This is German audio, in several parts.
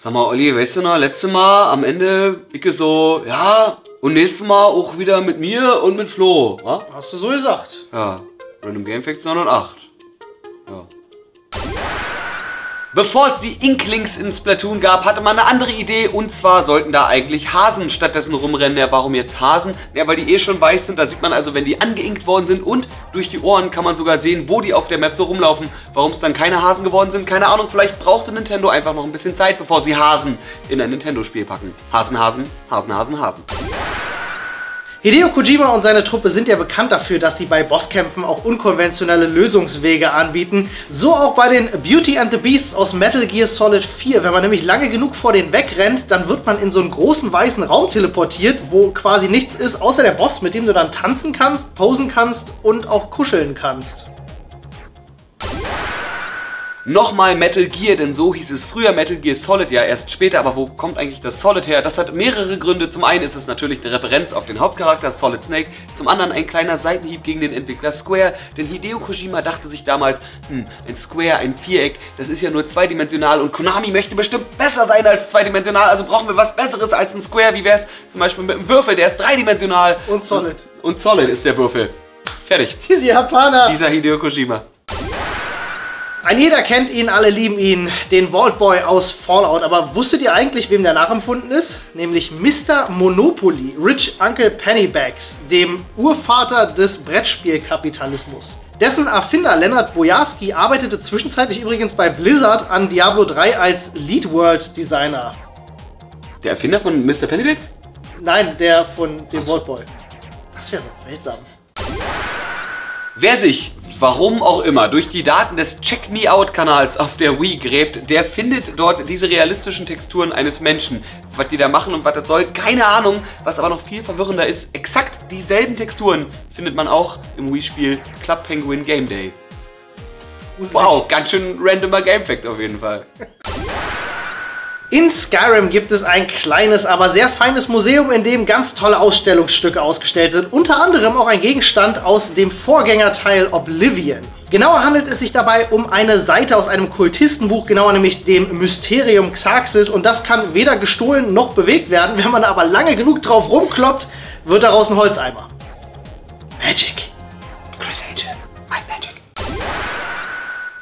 Sag mal, Olli, weißt du noch, letztes Mal am Ende, ich so, ja, und nächstes Mal auch wieder mit mir und mit Flo, wa? Hast du so gesagt? Ja, Random Game Facts 908. Bevor es die Inklings in Splatoon gab, hatte man eine andere Idee und zwar sollten da eigentlich Hasen stattdessen rumrennen. Ja, warum jetzt Hasen? Ja, weil die eh schon weiß sind. Da sieht man also, wenn die angeinkt worden sind und durch die Ohren kann man sogar sehen, wo die auf der Map so rumlaufen. Warum es dann keine Hasen geworden sind, keine Ahnung. Vielleicht brauchte Nintendo einfach noch ein bisschen Zeit, bevor sie Hasen in ein Nintendo-Spiel packen. Hasen, Hasen, Hasen, Hasen, Hasen. Hideo Kojima und seine Truppe sind ja bekannt dafür, dass sie bei Bosskämpfen auch unkonventionelle Lösungswege anbieten. So auch bei den Beauty and the Beasts aus Metal Gear Solid 4. Wenn man nämlich lange genug vor denen wegrennt, dann wird man in so einen großen weißen Raum teleportiert, wo quasi nichts ist, außer der Boss, mit dem du dann tanzen kannst, posen kannst und auch kuscheln kannst nochmal Metal Gear, denn so hieß es früher Metal Gear Solid, ja erst später, aber wo kommt eigentlich das Solid her? Das hat mehrere Gründe. Zum einen ist es natürlich eine Referenz auf den Hauptcharakter Solid Snake, zum anderen ein kleiner Seitenhieb gegen den Entwickler Square, denn Hideo Kojima dachte sich damals, hm, ein Square, ein Viereck, das ist ja nur zweidimensional und Konami möchte bestimmt besser sein als zweidimensional, also brauchen wir was Besseres als ein Square, wie wär's zum Beispiel mit einem Würfel, der ist dreidimensional. Und Solid. Und, und Solid ist der Würfel. Fertig. Diese Japaner. Dieser Hideo Kojima. Ein jeder kennt ihn, alle lieben ihn, den Vault Boy aus Fallout. Aber wusstet ihr eigentlich, wem der nachempfunden ist? Nämlich Mr. Monopoly, Rich Uncle Pennybags, dem Urvater des Brettspielkapitalismus. Dessen Erfinder Leonard Bojarski arbeitete zwischenzeitlich übrigens bei Blizzard an Diablo 3 als Lead World Designer. Der Erfinder von Mr. Pennybags? Nein, der von dem Vault Boy. Das wäre so seltsam. Wer sich warum auch immer, durch die Daten des Check Me Out Kanals auf der Wii gräbt, der findet dort diese realistischen Texturen eines Menschen. Was die da machen und was das soll, keine Ahnung. Was aber noch viel verwirrender ist, exakt dieselben Texturen findet man auch im Wii-Spiel Club Penguin Game Day. Wow, ganz schön randomer Game Fact auf jeden Fall. In Skyrim gibt es ein kleines, aber sehr feines Museum, in dem ganz tolle Ausstellungsstücke ausgestellt sind. Unter anderem auch ein Gegenstand aus dem Vorgängerteil Oblivion. Genauer handelt es sich dabei um eine Seite aus einem Kultistenbuch, genauer nämlich dem Mysterium Xaxis. Und das kann weder gestohlen noch bewegt werden. Wenn man aber lange genug drauf rumkloppt, wird daraus ein Holzeimer. Magic.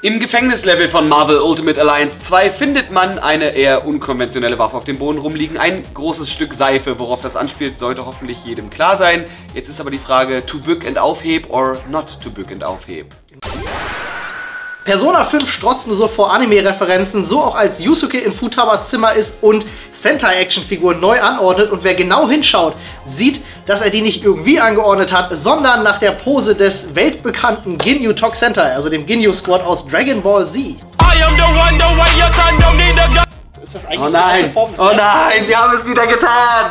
Im Gefängnislevel von Marvel Ultimate Alliance 2 findet man eine eher unkonventionelle Waffe auf dem Boden rumliegen. Ein großes Stück Seife, worauf das anspielt, sollte hoffentlich jedem klar sein. Jetzt ist aber die Frage, to bück and aufheb or not to bück and aufheb. Persona 5 strotzt nur so vor Anime-Referenzen, so auch als Yusuke in Futamas Zimmer ist und Sentai-Actionfiguren neu anordnet und wer genau hinschaut, sieht, dass er die nicht irgendwie angeordnet hat, sondern nach der Pose des weltbekannten Ginyu Tok Sentai, also dem Ginyu Squad aus Dragon Ball Z. Ist das eigentlich oh nein, oh nein, wir haben es wieder getan!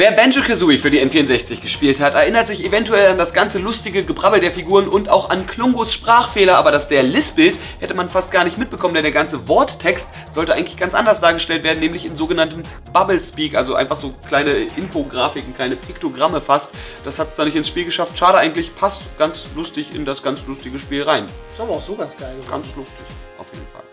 Wer Banjo-Kazooie für die N64 gespielt hat, erinnert sich eventuell an das ganze lustige Gebrabbel der Figuren und auch an Klungos Sprachfehler, aber das der Lispelt hätte man fast gar nicht mitbekommen, denn der ganze Worttext sollte eigentlich ganz anders dargestellt werden, nämlich in sogenannten Bubble Speak, also einfach so kleine Infografiken, kleine Piktogramme fast. Das hat es da nicht ins Spiel geschafft. Schade eigentlich, passt ganz lustig in das ganz lustige Spiel rein. Ist aber auch so ganz geil. Ganz lustig, auf jeden Fall.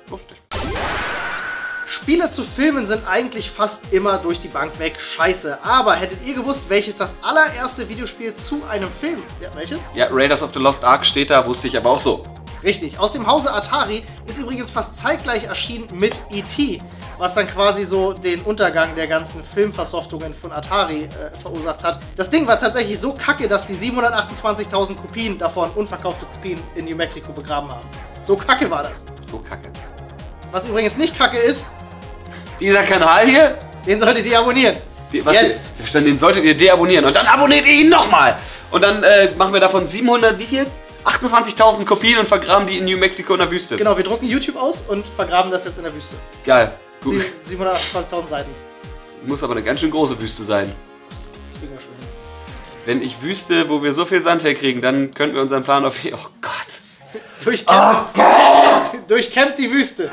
Spiele zu filmen sind eigentlich fast immer durch die Bank weg scheiße. Aber hättet ihr gewusst, welches das allererste Videospiel zu einem Film? Ja, welches? Ja, Raiders of the Lost Ark steht da, wusste ich aber auch so. Richtig. Aus dem Hause Atari ist übrigens fast zeitgleich erschienen mit E.T., was dann quasi so den Untergang der ganzen Filmversoftungen von Atari äh, verursacht hat. Das Ding war tatsächlich so kacke, dass die 728.000 Kopien davon, unverkaufte Kopien, in New Mexico begraben haben. So kacke war das. So kacke. Was übrigens nicht kacke ist, dieser Kanal hier, den solltet ihr abonnieren. Die, was Jetzt. Hier, den solltet ihr deabonnieren und dann abonniert ihr ihn nochmal. Und dann äh, machen wir davon 700, wie viel? 28.000 Kopien und vergraben die in New Mexico in der Wüste. Genau, wir drucken YouTube aus und vergraben das jetzt in der Wüste. Geil. 728.000 Seiten. Das muss aber eine ganz schön große Wüste sein. Kriegen wir schon hin. Wenn ich Wüste, wo wir so viel Sand herkriegen, dann könnten wir unseren Plan auf... Oh Gott. Durchkämmt, oh Gott. Durchkämmt die Wüste.